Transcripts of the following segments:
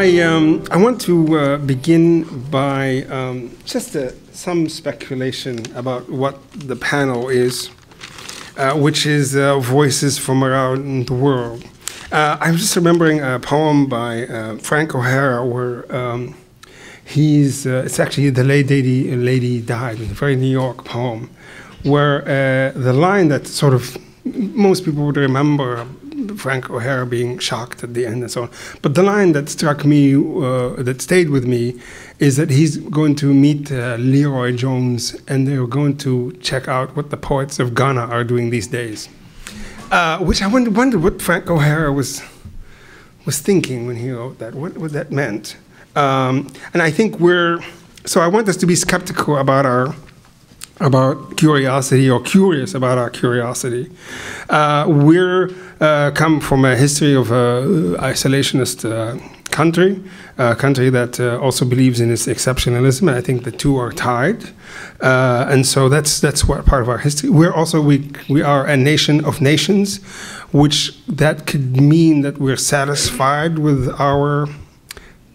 I, um, I want to uh, begin by um, just uh, some speculation about what the panel is, uh, which is uh, voices from around the world. Uh, I'm just remembering a poem by uh, Frank O'Hara where um, he's, it's actually The Lady, Lady Died, a very New York poem, where the line that sort of most people would remember Frank O'Hara being shocked at the end and so on. But the line that struck me, uh, that stayed with me, is that he's going to meet uh, LeRoi Jones and they're going to check out what the poets of Ghana are doing these days. Uh, which I wonder, wondered what Frank O'Hara was, was thinking when he wrote that, what, what that meant. Um, and I think we're, so I want us to be skeptical about our about curiosity or curious about our curiosity. Uh, we're uh, come from a history of a isolationist uh, country, a country that uh, also believes in its exceptionalism. I think the two are tied, uh, and so that's that's what part of our history. We're also we we are a nation of nations, which that could mean that we're satisfied with our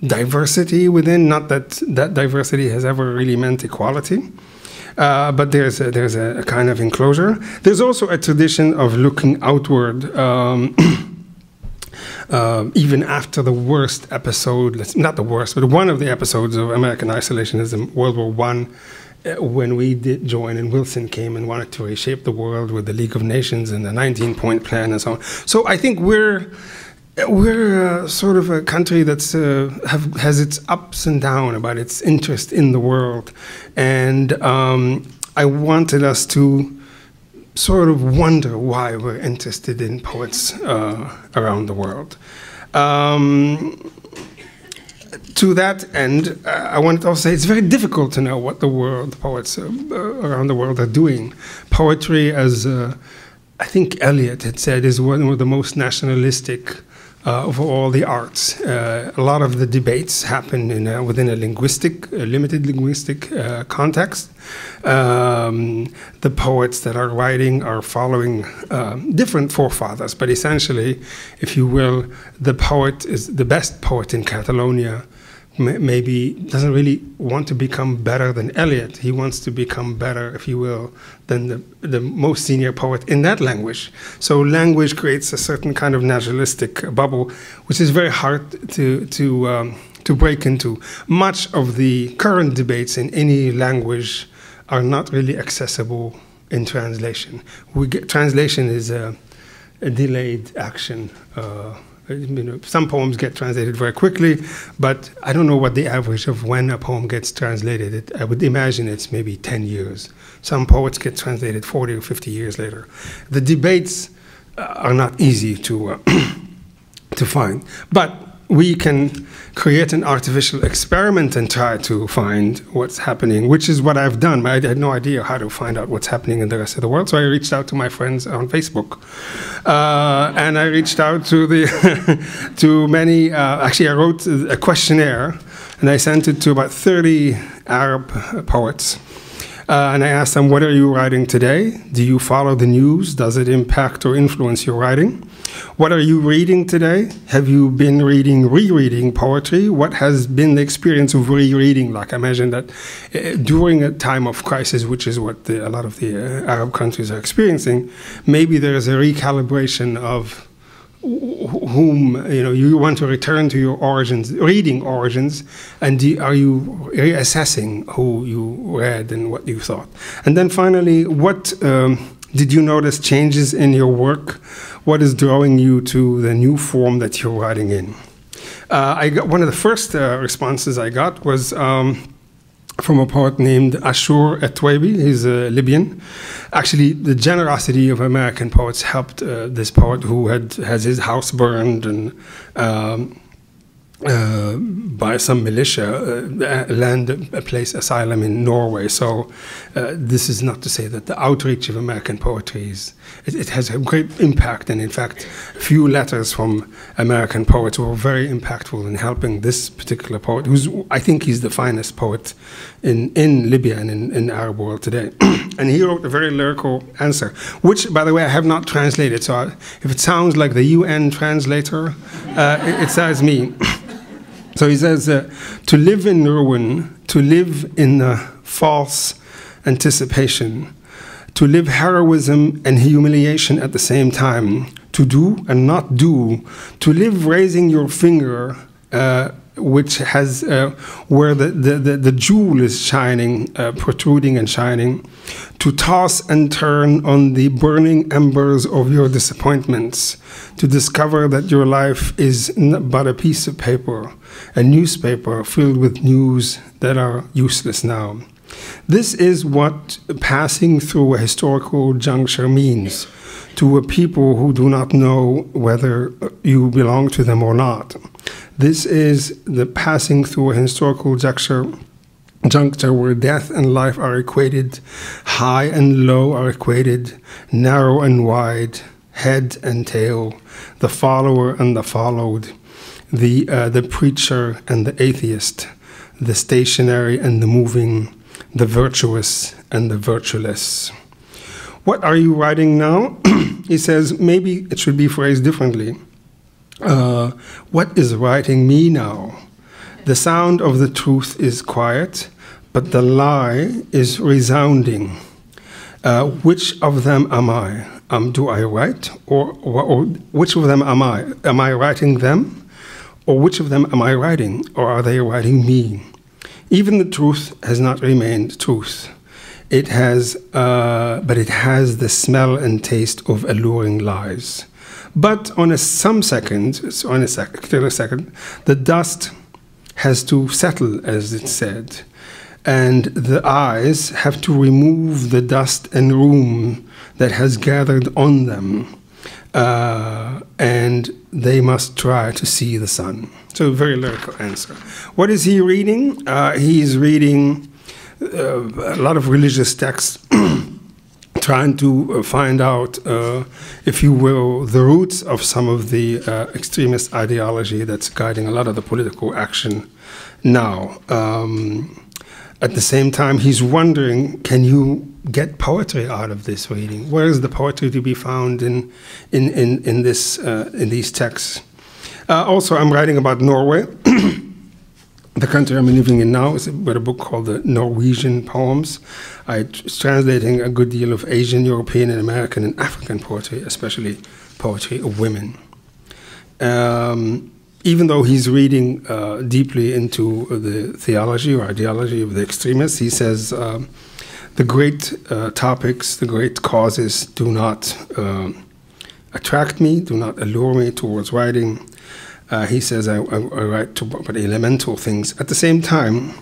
diversity within. Not that that diversity has ever really meant equality. Uh, but there's a, there's a, kind of enclosure. There's also a tradition of looking outward. Um, uh, even after the worst episode, not the worst, but one of the episodes of American isolationism, World War One, uh, when we did join and Wilson came and wanted to reshape the world with the League of Nations and the 19-point plan and so on. So I think we're we're uh, sort of a country that's uh, have, has its ups and downs about its interest in the world, and um, I wanted us to sort of wonder why we're interested in poets uh, around the world. Um, to that end, uh, I wanted to also say it's very difficult to know what the world poets uh, around the world are doing. Poetry, as I think Eliot had said, is one of the most nationalistic uh, of all the arts. Uh, a lot of the debates happen in a, within a linguistic, a limited linguistic uh, context. Um, the poets that are writing are following um, different forefathers, but essentially, if you will, the poet is the best poet in Catalonia maybe doesn't really want to become better than Eliot. He wants to become better, if you will, than the, the most senior poet in that language. So language creates a certain kind of naturalistic bubble, which is very hard to to um, to break into. Much of the current debates in any language are not really accessible in translation. We get, translation is a, a delayed action. Uh, you know, some poems get translated very quickly, but I don't know what the average of when a poem gets translated. It, I would imagine it's maybe 10 years. Some poets get translated 40 or 50 years later. The debates uh, are not easy to, uh, to find. But we can create an artificial experiment and try to find what's happening, which is what I've done. I had no idea how to find out what's happening in the rest of the world, so I reached out to my friends on Facebook, uh, and I reached out to the to many. Uh, actually, I wrote a questionnaire, and I sent it to about 30 Arab poets. Uh, and I asked them, What are you writing today? Do you follow the news? Does it impact or influence your writing? What are you reading today? Have you been reading, rereading poetry? What has been the experience of rereading? Like, I imagine that uh, during a time of crisis, which is what the, a lot of the uh, Arab countries are experiencing, maybe there is a recalibration of whom you know you want to return to your origins, reading origins, and are you reassessing who you read and what you thought? And then finally, what um, did you notice changes in your work? What is drawing you to the new form that you're writing in? Uh, I got one of the first uh, responses I got was. Um, from a poet named Ashur Etwebi. He's a Libyan. Actually, the generosity of American poets helped uh, this poet who had has his house burned and um, uh, by some militia uh, land a place asylum in Norway. So uh, this is not to say that the outreach of American poetry is it, it, has a great impact. And in fact, a few letters from American poets were very impactful in helping this particular poet, who's I think he's the finest poet in in Libya and in, in Arab world today. and he wrote a very lyrical answer, which, by the way, I have not translated. So I, if it sounds like the UN translator, uh, it, it says me. So he says to live in ruin, to live in a false anticipation, to live heroism and humiliation at the same time, to do and not do, to live raising your finger. Uh, which has uh, where the, the, the, the, jewel is shining, uh, protruding and shining, to toss and turn on the burning embers of your disappointments, to discover that your life is but a piece of paper, a newspaper filled with news that are useless now. This is what passing through a historical juncture means to a people who do not know whether you belong to them or not. This is the passing through a historical juncture, juncture where death and life are equated, high and low are equated, narrow and wide, head and tail, the follower and the followed, the, uh, the preacher and the atheist, the stationary and the moving, the virtuous and the virtueless. What are you writing now? he says maybe it should be phrased differently. Uh, what is writing me now? The sound of the truth is quiet, but the lie is resounding. Uh, which of them am I? Um, do I write? Or, or, or, which of them am I? Am I writing them? Or which of them am I writing? Or are they writing me? Even the truth has not remained truth. It has, uh, but it has the smell and taste of alluring lies. But on a some second, on a sec second, the dust has to settle, as it said, and the eyes have to remove the dust and rheum that has gathered on them, uh, and they must try to see the sun. So, very lyrical answer. What is he reading? Uh, he's reading uh, a lot of religious texts. trying to uh, find out, uh, if you will, the roots of some of the uh, extremist ideology that's guiding a lot of the political action now. Um, at the same time, he's wondering, can you get poetry out of this reading? Where is the poetry to be found in, in, in, in, this, uh, in these texts? Uh, also, I'm writing about Norway. the country I'm living in now is with a book called the Norwegian Poems. I'm translating a good deal of Asian, European, and American and African poetry, especially poetry of women. Um, even though he's reading uh, deeply into the theology or ideology of the extremists, he says um, the great uh, topics, the great causes do not uh, attract me, do not allure me towards writing. Uh, he says I, I, I write to but elemental things. At the same time,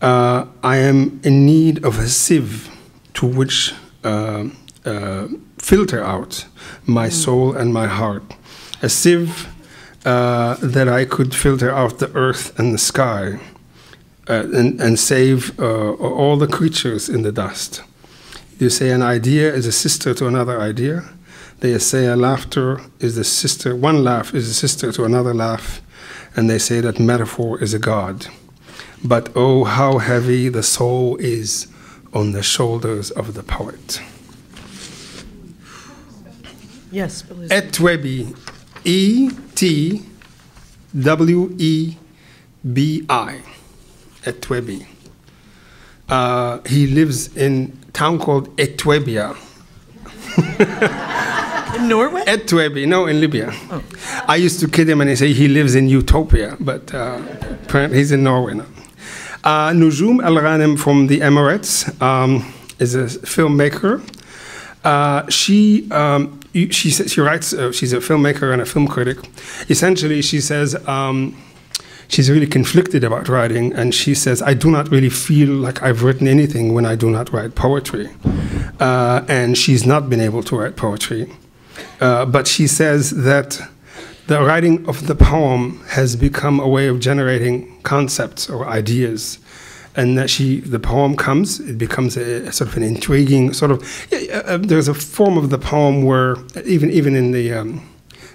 uh, I am in need of a sieve to which uh, uh filter out my mm. soul and my heart. A sieve uh, that I could filter out the earth and the sky uh, and, and save all the creatures in the dust. You say an idea is a sister to another idea they say a laughter is the sister, one laugh is a sister to another laugh, and they say that metaphor is a god. But oh, how heavy the soul is on the shoulders of the poet. Yes, please. Etwebi, E T W E B I. Etwebi. Uh, he lives in a town called Etwebia. In Norway? Etwebi, no, in Libya. Oh. I used to kid him and I say he lives in Utopia, but uh, he's in Norway now. Uh, Nujum Al Ghanem from the Emirates um, is a filmmaker. Uh, she um, she she writes. Uh, she's a filmmaker and a film critic. Essentially, she says. Um, she's really conflicted about writing, and she says, I do not really feel like I've written anything when I do not write poetry. Uh, and she's not been able to write poetry. Uh, but she says that the writing of the poem has become a way of generating concepts or ideas. And that she, the poem comes, it becomes a, a sort of an intriguing sort of. Uh, uh, there's a form of the poem where even even in the um,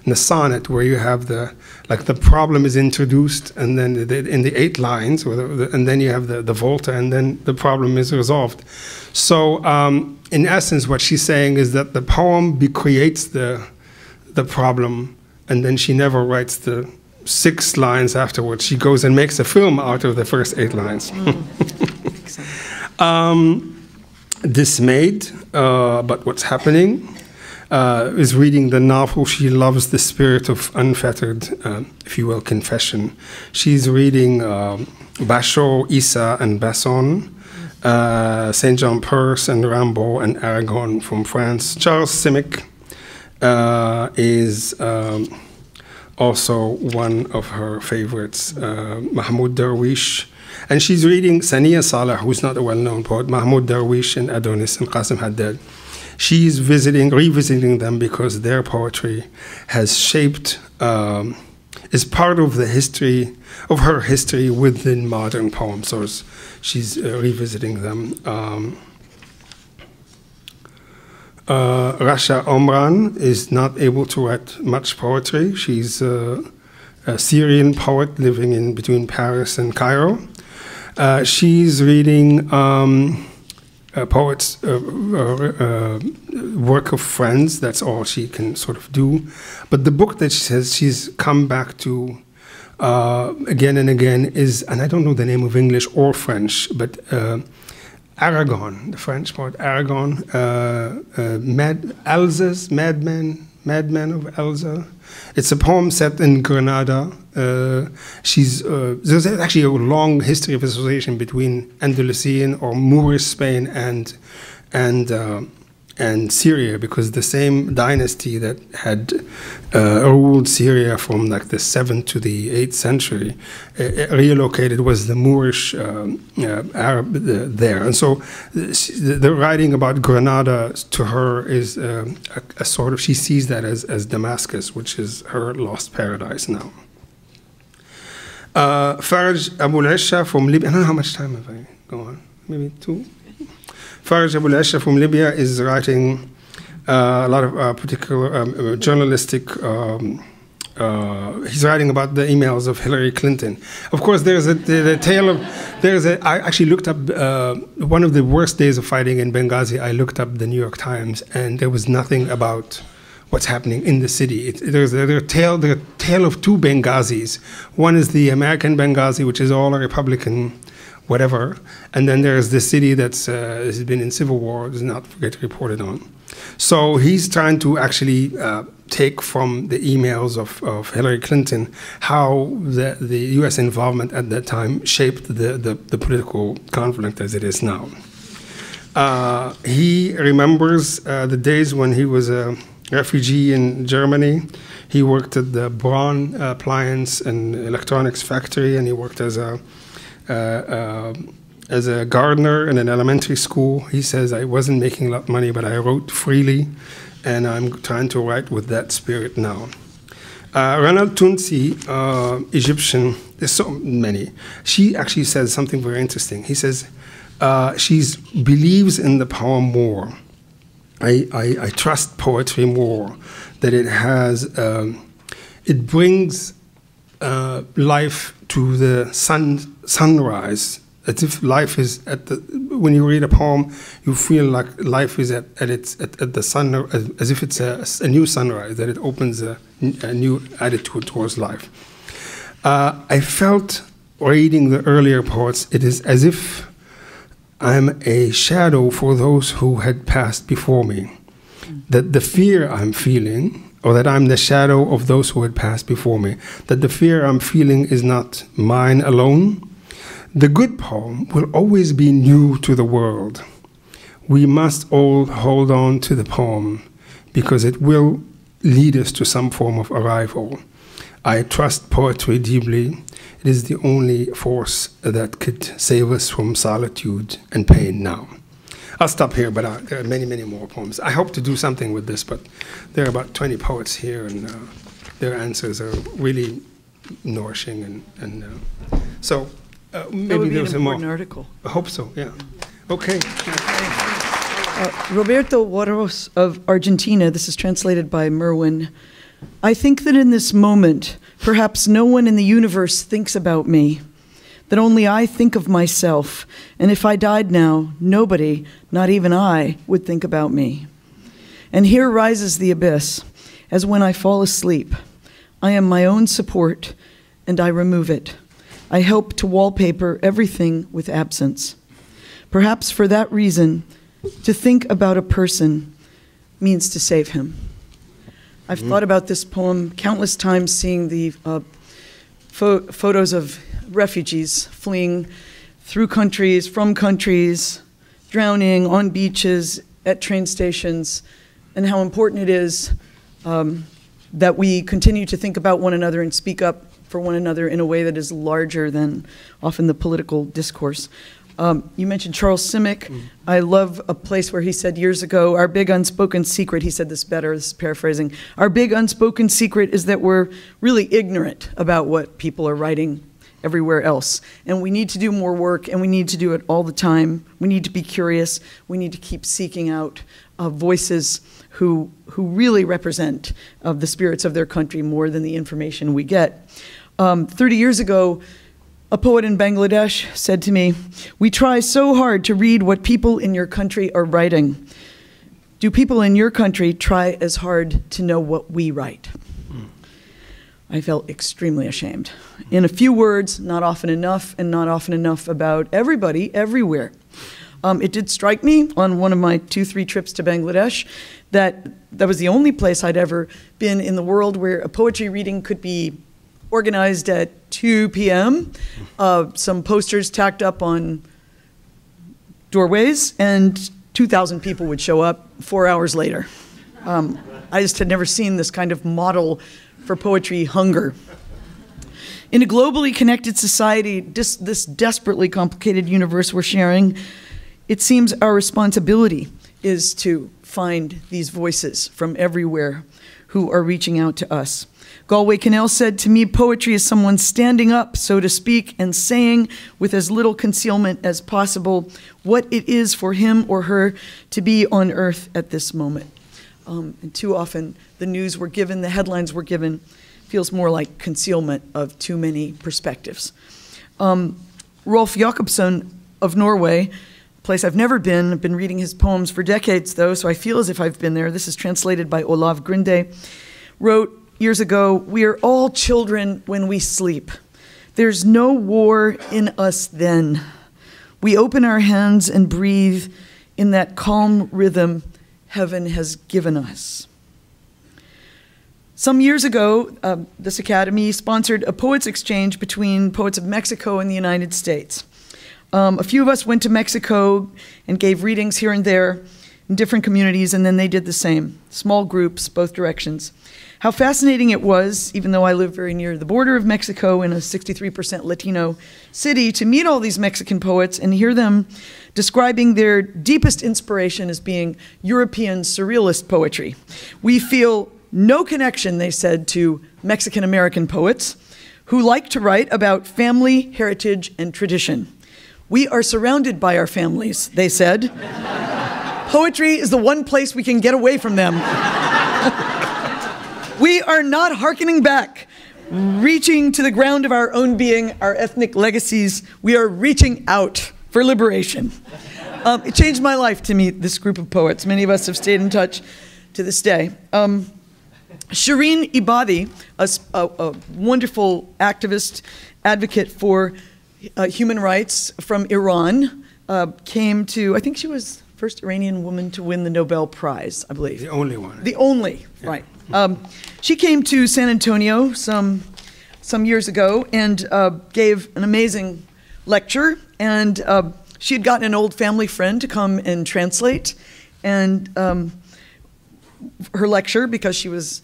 in the sonnet where you have the like the problem is introduced and then the, in the eight lines, the, and then you have the the volta, and then the problem is resolved. So, um, in essence, what she's saying is that the poem creates the, the problem, and then she never writes the six lines afterwards. She goes and makes a film out of the first eight lines. um, dismayed uh, about what's happening, uh, is reading the novel. She loves the spirit of unfettered, uh, if you will, confession. She's reading uh, Bashō, Issa, and Buson, uh, Saint John Perse, and Rimbaud and Aragon from France. Charles Simic uh, is um, also one of her favorites, uh, Mahmoud Darwish. And she's reading Sania Saleh, who's not a well known poet, Mahmoud Darwish and Adonis and Qasim Haddad. She's visiting, revisiting them because their poetry has shaped, um, is part of the history, of her history within modern poems. So she's uh, revisiting them. Um, uh, Rasha Omran is not able to write much poetry. She's uh, a Syrian poet living in between Paris and Cairo. Uh, she's reading um, a poet's uh, uh, uh, work of friends. That's all she can sort of do. But the book that she says she's come back to again and again is, and I don't know the name of English or French, but Aragon, the French poet Aragon, uh, uh, Mad, Elsa's, Madman, Madman of Elsa. It's a poem set in Granada. Uh, she's uh, there's actually a long history of association between Andalusian or Moorish Spain and and uh, and Syria because the same dynasty that had uh, ruled Syria from like the 7th to the 8th century uh, uh relocated was the Moorish um, uh, Arab uh, there. And so the, the, writing about Granada to her is um, a, a, sort of, she sees that as, as Damascus, which is her lost paradise now. Uh, Faraj Abu from Libya, I don't know how much time have I gone, maybe two? Faraj Abu Asha from Libya is writing uh, a lot of uh, particular um, uh, journalistic. Um, uh, he's writing about the emails of Hillary Clinton. Of course, there's a the, the tale of there's a. I actually looked up uh, one of the worst days of fighting in Benghazi. I looked up the New York Times, and there was nothing about what's happening in the city. It, there's a, there's a tale, the tale of two Benghazis. One is the American Benghazi, which is all a Republican whatever. And then there's the city that's uh, has been in civil war, does not get reported on. So he's trying to actually uh, take from the emails of, of Hillary Clinton how the, the U.S. involvement at that time shaped the, the, the political conflict as it is now. Uh, he remembers uh, the days when he was a refugee in Germany. He worked at the Braun appliance and electronics factory, and he worked as a uh, uh, as a gardener in an elementary school. He says, I wasn't making a lot of money, but I wrote freely, and I'm trying to write with that spirit now. Uh, Rana Tounsi, uh, Egyptian, there's so many. She actually says something very interesting. He says, uh, she believes in the poem more. I, I, I, trust poetry more, that it has, um, it brings uh, life to the sun sunrise as if life is at the when you read a poem you feel like life is at, at its at, at the sun as, if it's a, a, new sunrise that it opens a, a new attitude towards life uh, i felt reading the earlier poets it is as if i'm a shadow for those who had passed before me that the fear i'm feeling or that I'm the shadow of those who had passed before me, that the fear I'm feeling is not mine alone. The good poem will always be new to the world. We must all hold on to the poem because it will lead us to some form of arrival. I trust poetry deeply. It is the only force that could save us from solitude and pain now. I'll stop here, but uh, there are many, many more poems. I hope to do something with this, but there are about 20 poets here, and uh, their answers are really nourishing. And, and uh, so uh, maybe there's a more. article. I hope so, yeah. Okay. Uh, Roberto Juarroz of Argentina, this is translated by Merwin. I think that in this moment, perhaps no one in the universe thinks about me that only I think of myself, and if I died now, nobody, not even I, would think about me. And here rises the abyss, as when I fall asleep. I am my own support, and I remove it. I help to wallpaper everything with absence. Perhaps for that reason, to think about a person means to save him. I've thought about this poem countless times, seeing the uh, pho- photos of refugees fleeing through countries, from countries, drowning on beaches, at train stations, and how important it is um, that we continue to think about one another and speak up for one another in a way that is larger than often the political discourse. Um, you mentioned Charles Simic. I love a place where he said years ago, Our big unspoken secret, he said this better, this is paraphrasing. Our big unspoken secret is that we're really ignorant about what people are writing everywhere else. And we need to do more work, and we need to do it all the time. We need to be curious. We need to keep seeking out uh, voices who, who really represent uh, the spirits of their country more than the information we get. Um, 30 years ago, a poet in Bangladesh said to me, We try so hard to read what people in your country are writing. Do people in your country try as hard to know what we write? I felt extremely ashamed. In a few words, not often enough, and not often enough about everybody, everywhere. Um, it did strike me on one of my two, three trips to Bangladesh that that was the only place I'd ever been in the world where a poetry reading could be organized at 2 p.m., uh, some posters tacked up on doorways, and 2,000 people would show up four hours later. Um, I just had never seen this kind of model for poetry hunger. In a globally connected society, this, this desperately complicated universe we're sharing, it seems our responsibility is to find these voices from everywhere who are reaching out to us. Galway Kinnell said to me, Poetry is someone standing up, so to speak, and saying with as little concealment as possible what it is for him or her to be on earth at this moment. Um, and too often, the news we're given, the headlines we're given, feels more like concealment of too many perspectives. Um, Rolf Jacobsen of Norway, place I've never been, I've been reading his poems for decades though, so I feel as if I've been there. This is translated by Olav Grinde. wrote years ago We are all children when we sleep. There's no war in us then. We open our hands and breathe in that calm rhythm heaven has given us. Some years ago, uh, this academy sponsored a poets exchange between poets of Mexico and the United States. Um, a few of us went to Mexico and gave readings here and there in different communities, and then they did the same small groups, both directions. How fascinating it was, even though I live very near the border of Mexico in a 63% Latino city, to meet all these Mexican poets and hear them describing their deepest inspiration as being European surrealist poetry. We feel no connection, they said, to Mexican American poets who like to write about family, heritage, and tradition. We are surrounded by our families, they said. Poetry is the one place we can get away from them. we are not hearkening back, reaching to the ground of our own being, our ethnic legacies. We are reaching out for liberation. Um, it changed my life to meet this group of poets. Many of us have stayed in touch to this day. Um, Shirin Ebadi, a, a, a, wonderful activist, advocate for uh, human rights from Iran, uh, came to, I think she was first Iranian woman to win the Nobel Prize, I believe. The only one. The only, yeah. right. Um, she came to San Antonio some, some years ago and uh, gave an amazing lecture. And uh, she had gotten an old family friend to come and translate. And um, her lecture, because she was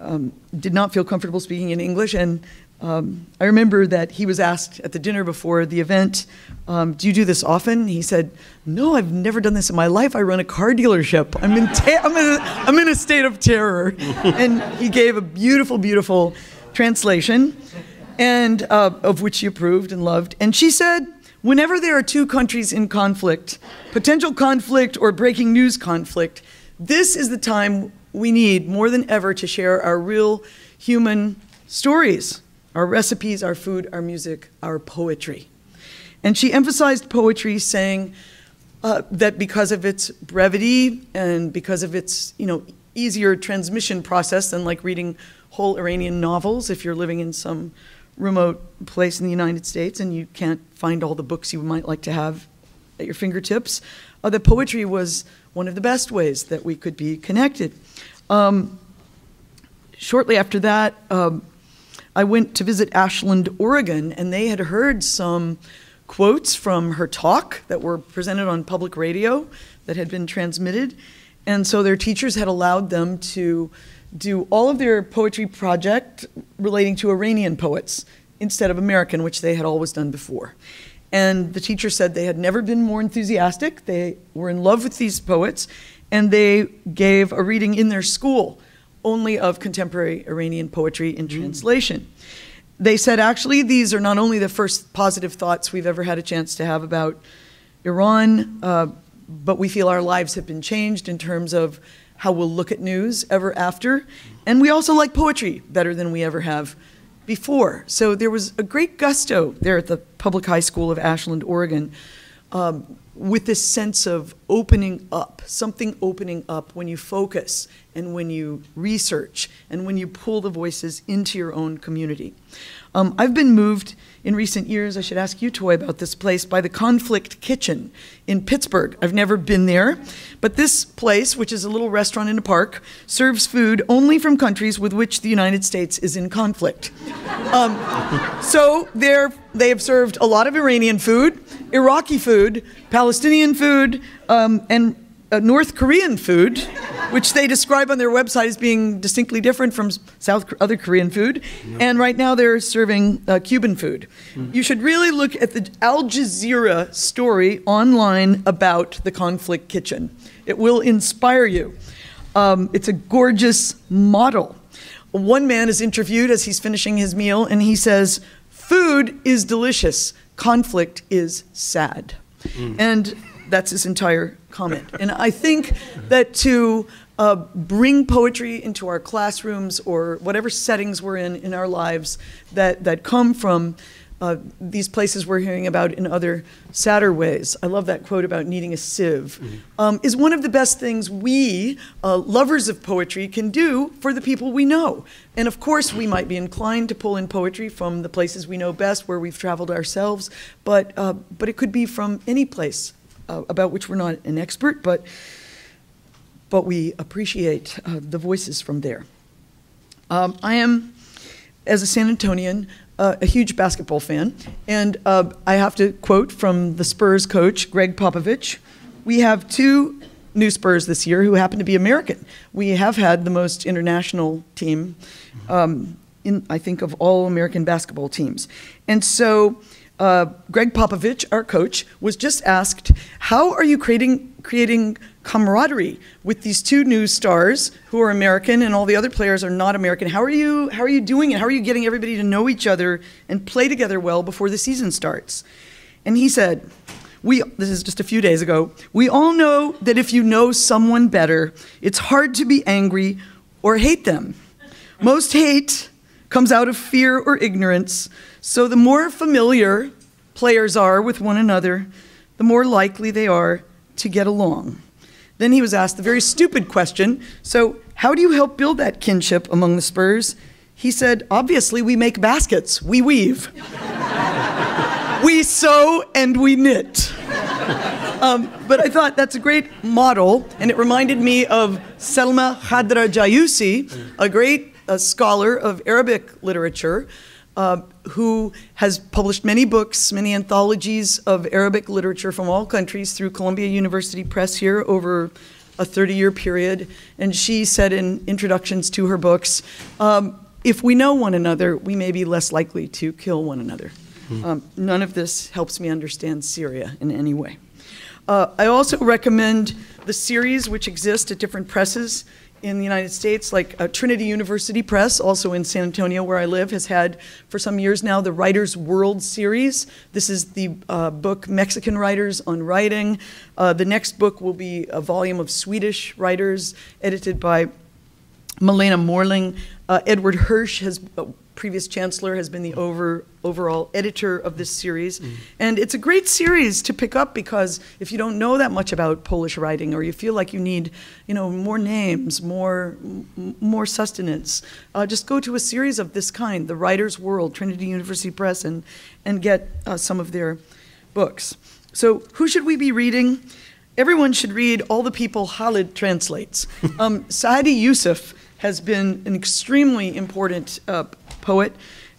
um, did not feel comfortable speaking in English, and um, I remember that he was asked at the dinner before the event, um, "Do you do this often?" He said, "No, I've never done this in my life. I run a car dealership. I'm in, ta- I'm in, a, I'm in a state of terror." and he gave a beautiful, beautiful translation, and uh, of which she approved and loved. And she said, "Whenever there are two countries in conflict, potential conflict or breaking news conflict, this is the time we need more than ever to share our real human stories." Our recipes, our food, our music, our poetry. And she emphasized poetry, saying uh, that because of its brevity and because of its, you know, easier transmission process than like reading whole Iranian novels if you're living in some remote place in the United States and you can't find all the books you might like to have at your fingertips, uh, that poetry was one of the best ways that we could be connected. Um, shortly after that, um, I went to visit Ashland, Oregon, and they had heard some quotes from her talk that were presented on public radio that had been transmitted. And so their teachers had allowed them to do all of their poetry project relating to Iranian poets instead of American, which they had always done before. And the teacher said they had never been more enthusiastic. They were in love with these poets, and they gave a reading in their school only of contemporary Iranian poetry in mm. translation. They said, actually, these are not only the first positive thoughts we've ever had a chance to have about Iran, uh, but we feel our lives have been changed in terms of how we'll look at news ever after. And we also like poetry better than we ever have before. So there was a great gusto there at the Public High School of Ashland, Oregon, um, with this sense of opening up, something opening up when you focus and when you research and when you pull the voices into your own community. Um, I've been moved in recent years, I should ask you, Toy, about this place by the Conflict Kitchen in Pittsburgh. I've never been there, but this place, which is a little restaurant in a park, serves food only from countries with which the United States is in conflict. Um, so they have served a lot of Iranian food, Iraqi food, Palestinian food, um, and uh, North Korean food, which they describe on their website as being distinctly different from South other Korean food. And right now they're serving uh, Cuban food. Mm. You should really look at the Al Jazeera story online about the conflict kitchen. It will inspire you. Um, it's a gorgeous model. One man is interviewed as he's finishing his meal, and he says, Food is delicious, conflict is sad. Mm. And that's his entire comment. And I think that to uh, bring poetry into our classrooms or whatever settings we're in in our lives that, that come from uh, these places we're hearing about in other sadder ways. I love that quote about needing a sieve. Mm-hmm. Um, is one of the best things we, uh, lovers of poetry, can do for the people we know. And of course, we might be inclined to pull in poetry from the places we know best, where we've traveled ourselves, but, uh, but it could be from any place uh, about which we're not an expert, but, but we appreciate uh, the voices from there. Um, I am, as a San Antonian, uh, a huge basketball fan, and uh, I have to quote from the Spurs coach, Gregg Popovich. We have two new Spurs this year who happen to be American. We have had the most international team, um, in, I think, of all American basketball teams. And so uh, Gregg Popovich, our coach, was just asked, "How are you creating creating camaraderie with these two new stars who are American and all the other players are not American? How are you how are you doing it? How are you getting everybody to know each other and play together well before the season starts?" And he said, "We this is just a few days ago. We all know that if you know someone better, it's hard to be angry or hate them. Most hate comes out of fear or ignorance." So the more familiar players are with one another, the more likely they are to get along. Then he was asked the very stupid question So, how do you help build that kinship among the Spurs? He said, Obviously, we make baskets, we weave. we sew and we knit. Um, but I thought that's a great model, and it reminded me of Salma Khadra Jayyusi, a great uh, scholar of Arabic literature, uh, who has published many books, many anthologies of Arabic literature from all countries through Columbia University Press here over a 30 year period. And she said in introductions to her books um, if we know one another, we may be less likely to kill one another. Mm-hmm. Um, none of this helps me understand Syria in any way. Uh, I also recommend the series which exist at different presses in the United States, like uh, Trinity University Press, also in San Antonio, where I live, has had for some years now the Writers' World series. This is the uh, book Mexican Writers on Writing. Uh, the next book will be a volume of Swedish writers edited by Malena Mörling. Uh, Edward Hirsch, has uh, previous chancellor, has been the over, overall editor of this series. Mm. And it's a great series to pick up because if you don't know that much about Polish writing or you feel like you need, you know, more names, more, m- more sustenance, uh, just go to a series of this kind, The Writer's World, Trinity University Press, and, and get uh, some of their books. So who should we be reading? Everyone should read All the People Khaled Translates. um, Saadi Youssef has been an extremely important uh, poet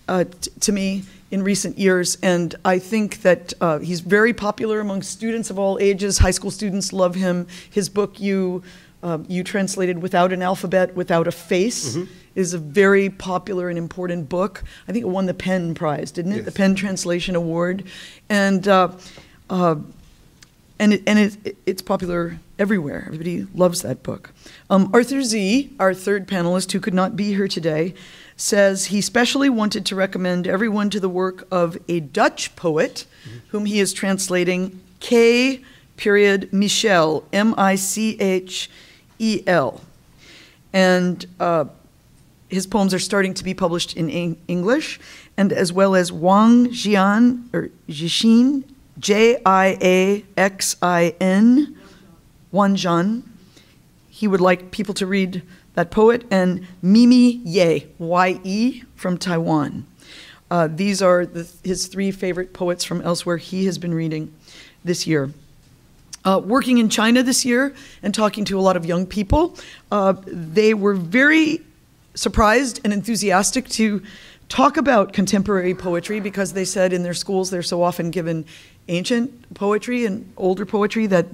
uh, to me in recent years, and I think that uh, he's very popular among students of all ages. High school students love him. His book, you uh, you translated "Without an Alphabet, Without a Face," mm-hmm. is a very popular and important book. I think it won the PEN Prize, didn't it? Yes. The PEN Translation Award, and. Uh, uh, and it, and it, it's popular everywhere. Everybody loves that book. Um, Arthur Sze, our third panelist who could not be here today, says he specially wanted to recommend everyone to the work of a Dutch poet whom he is translating, K. Period Michel, M I C H E L. And uh, his poems are starting to be published in English, and as well as Wang Jian, or Jiaxin, J I A X I N, Wang Wanzhan. He would like people to read that poet, and Mimi Ye, Y E, from Taiwan. Uh, these are the, his three favorite poets from elsewhere he has been reading this year. Uh, working in China this year and talking to a lot of young people, uh, they were very surprised and enthusiastic to talk about contemporary poetry because they said in their schools they're so often given ancient poetry and older poetry that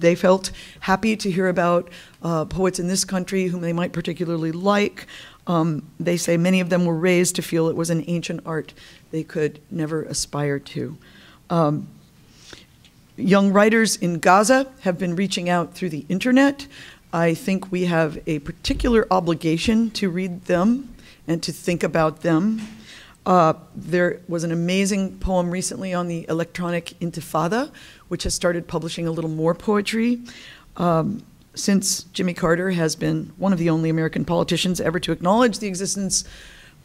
they felt happy to hear about uh, poets in this country whom they might particularly like. Um, they say many of them were raised to feel it was an ancient art they could never aspire to. Um, young writers in Gaza have been reaching out through the internet. I think we have a particular obligation to read them and to think about them uh, there was an amazing poem recently on the electronic intifada, which has started publishing a little more poetry. Um, since Jimmy Carter has been one of the only American politicians ever to acknowledge the existence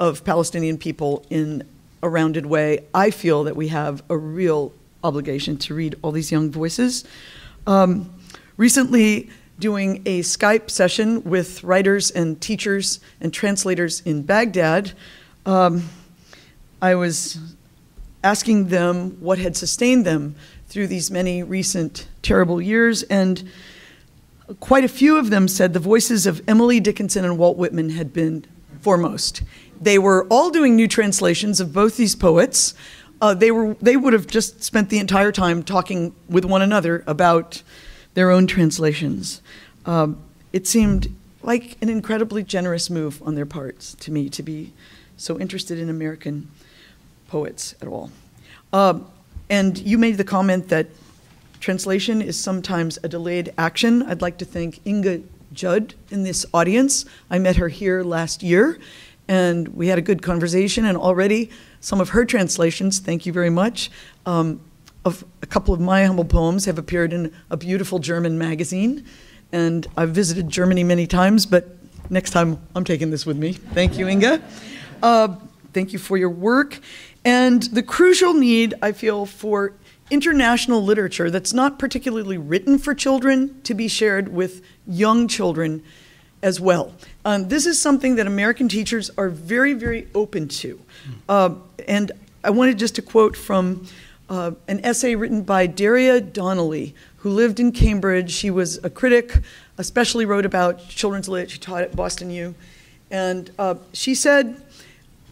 of Palestinian people in a rounded way, I feel that we have a real obligation to read all these young voices. Um, recently, doing a Skype session with writers and teachers and translators in Baghdad. Um, I was asking them what had sustained them through these many recent terrible years, and quite a few of them said the voices of Emily Dickinson and Walt Whitman had been foremost. They were all doing new translations of both these poets. Uh, they were they would have just spent the entire time talking with one another about their own translations. Um, it seemed like an incredibly generous move on their parts to me to be so interested in American poets at all. Uh, and you made the comment that translation is sometimes a delayed action. I'd like to thank Inga Judd in this audience. I met her here last year, and we had a good conversation. And already, some of her translations, thank you very much, um, of a couple of my humble poems have appeared in a beautiful German magazine. And I've visited Germany many times, but next time I'm taking this with me. Thank you, Inga. Uh, thank you for your work. And the crucial need, I feel, for international literature that's not particularly written for children to be shared with young children as well. Um, this is something that American teachers are very, very open to. Uh, and I wanted just to quote from uh, an essay written by Daria Donnelly, who lived in Cambridge. She was a critic, especially wrote about children's lit. She taught at Boston U. And uh, she said,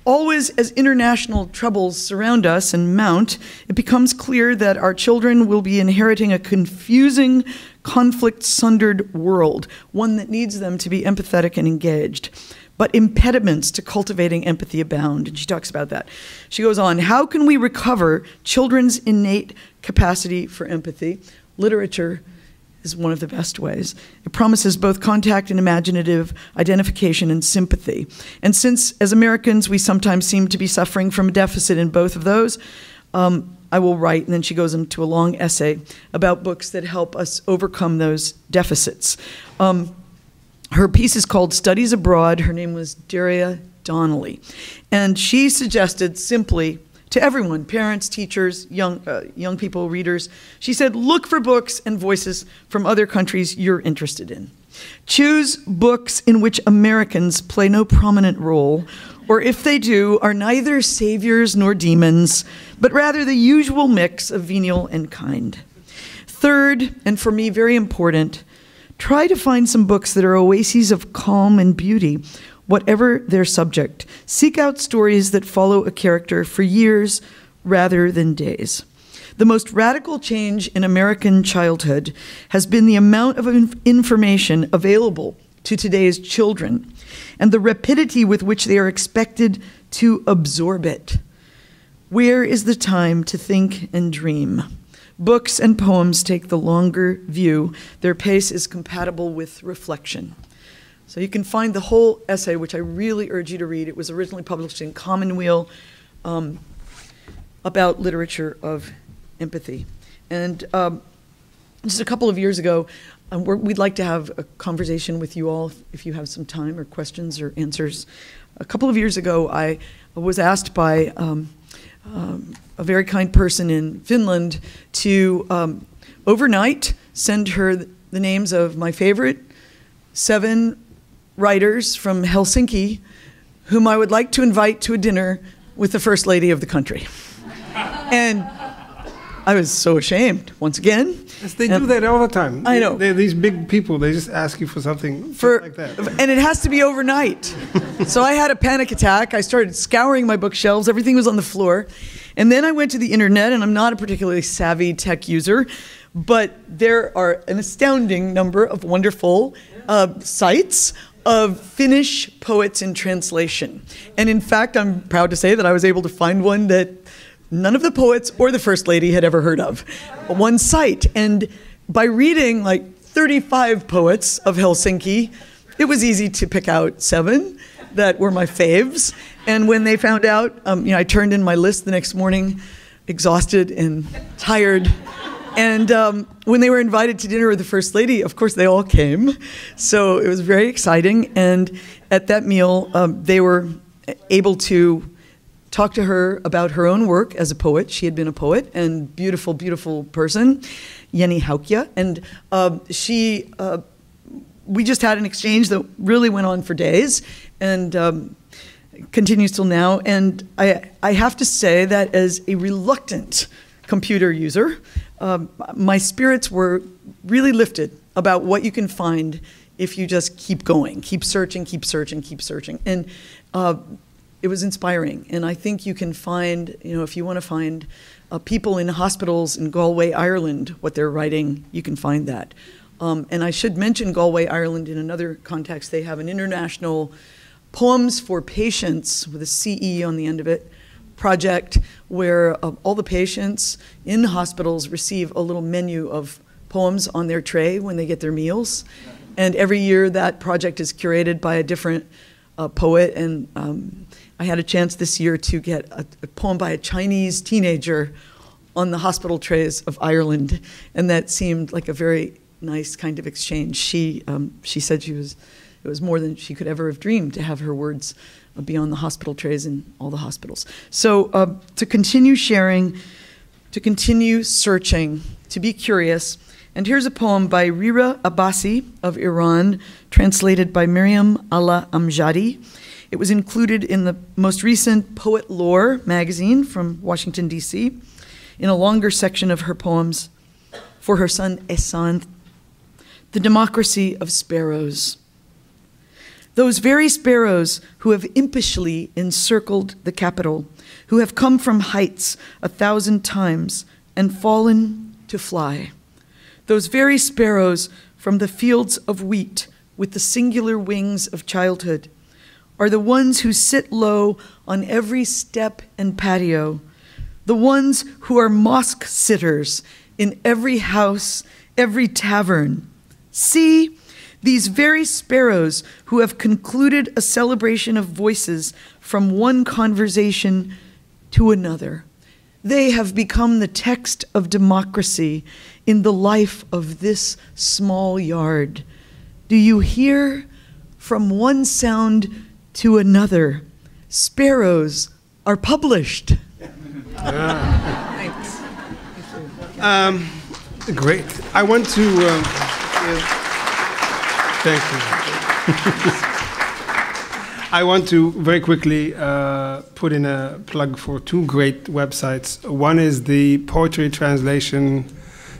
Always, as international troubles surround us and mount, it becomes clear that our children will be inheriting a confusing, conflict sundered world, one that needs them to be empathetic and engaged. But impediments to cultivating empathy abound, and she talks about that. She goes on How can we recover children's innate capacity for empathy? Literature is one of the best ways. It promises both contact and imaginative identification and sympathy. And since, as Americans, we sometimes seem to be suffering from a deficit in both of those, um, I will write, and then she goes into a long essay about books that help us overcome those deficits. Um, Her piece is called Studies Abroad. Her name was Daria Donnelly. And she suggested simply to everyone parents, teachers, young, uh, young people, readers she said, look for books and voices from other countries you're interested in. Choose books in which Americans play no prominent role, or if they do, are neither saviors nor demons, but rather the usual mix of venial and kind. Third, and for me very important, try to find some books that are oases of calm and beauty, whatever their subject. Seek out stories that follow a character for years rather than days. The most radical change in American childhood has been the amount of information available to today's children and the rapidity with which they are expected to absorb it. Where is the time to think and dream? Books and poems take the longer view. Their pace is compatible with reflection. So you can find the whole essay, which I really urge you to read. It was originally published in Commonweal um, about literature of empathy. And um, just a couple of years ago, um, we'd like to have a conversation with you all if you have some time or questions or answers. A couple of years ago, I was asked by um, um, a very kind person in Finland to um, overnight send her the names of my favorite seven writers from Helsinki whom I would like to invite to a dinner with the First Lady of the country. and I was so ashamed once again. Yes, they do that all the time. I know. They're these big people. They just ask you for something for, like that. And it has to be overnight. so I had a panic attack. I started scouring my bookshelves. Everything was on the floor. And then I went to the internet, and I'm not a particularly savvy tech user, but there are an astounding number of wonderful uh, sites of Finnish poets in translation. And in fact, I'm proud to say that I was able to find one that none of the poets or the First Lady had ever heard of. One site. And by reading like 35 poets of Helsinki, it was easy to pick out seven that were my faves. And when they found out, um, you know, I turned in my list the next morning, exhausted and tired. And um, when they were invited to dinner with the First Lady, of course, they all came. So it was very exciting. And at that meal, um, they were able to talk to her about her own work as a poet. She had been a poet and beautiful, beautiful person, Jenni Haukio. And uh, she, uh, we just had an exchange that really went on for days and um, continues till now. And I, I have to say that as a reluctant computer user, um, my spirits were really lifted about what you can find if you just keep going, keep searching, keep searching, keep searching. And uh, it was inspiring. And I think you can find, you know, if you want to find uh, people in hospitals in Galway, Ireland, what they're writing, you can find that. Um, and I should mention Galway, Ireland in another context. They have an international Poems for Patients with a CE on the end of it project where uh, all the patients in hospitals receive a little menu of poems on their tray when they get their meals. And every year that project is curated by a different uh, poet and um, I had a chance this year to get a, a, poem by a Chinese teenager on the hospital trays of Ireland, and that seemed like a very nice kind of exchange. She um, she said she was it was more than she could ever have dreamed to have her words be on the hospital trays in all the hospitals. So uh, to continue sharing, to continue searching, to be curious. And here's a poem by Rira Abbasi of Iran, translated by Maryam Ala Amjadi. It was included in the most recent Poet Lore magazine from Washington, D.C., in a longer section of her poems for her son Ehsan, The Democracy of Sparrows. Those very sparrows who have impishly encircled the capital, who have come from heights a thousand times and fallen to fly. Those very sparrows from the fields of wheat with the singular wings of childhood are the ones who sit low on every step and patio, the ones who are mosque sitters in every house, every tavern. See, these very sparrows who have concluded a celebration of voices from one conversation to another. They have become the text of democracy in the life of this small yard. Do you hear from one sound to another. Sparrows are published. Thanks. Um, great. I want to. Um, thank you. I want to very quickly uh, put in a plug for two great websites. One is the Poetry Translation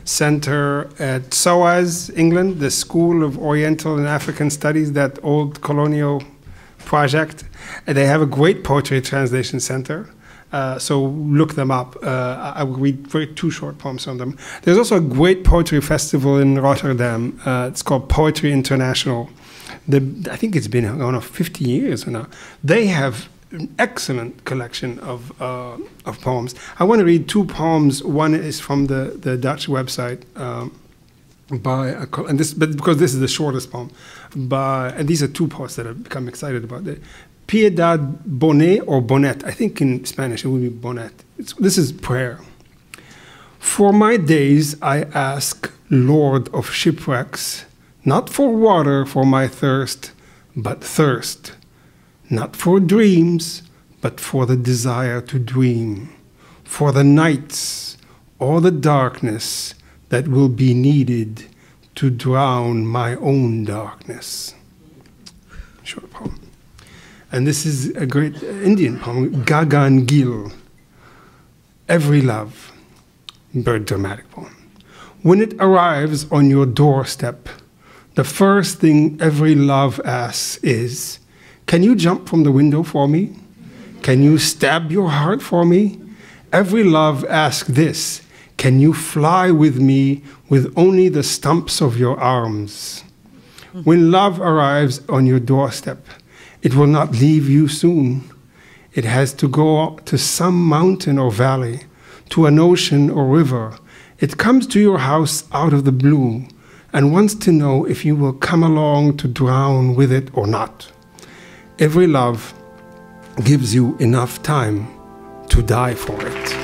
Center at SOAS, England, the School of Oriental and African Studies, that old colonial project. And they have a great poetry translation center. Uh, so look them up. Uh, I will read very, two short poems on them. There's also a great poetry festival in Rotterdam. Uh, it's called Poetry International. The, I think it's been going on 50 years now. They have an excellent collection of, uh, of poems. I want to read two poems. One is from the, the Dutch website. Um, by a, and this, but because this is the shortest poem, by and these are two poets that I've become excited about. Piedad Bonnett or Bonet, I think in Spanish it would be Bonet. It's, this is prayer. For my days I ask, Lord of shipwrecks, not for water for my thirst, but thirst, not for dreams, but for the desire to dream, for the nights or the darkness that will be needed to drown my own darkness. Short poem. And this is a great Indian poem, Gagan Gill. Every love. Very dramatic poem. When it arrives on your doorstep, the first thing every love asks is Can you jump from the window for me? Can you stab your heart for me? Every love asks this Can you fly with me with only the stumps of your arms? When love arrives on your doorstep, it will not leave you soon. It has to go to some mountain or valley, to an ocean or river. It comes to your house out of the blue and wants to know if you will come along to drown with it or not. Every love gives you enough time to die for it.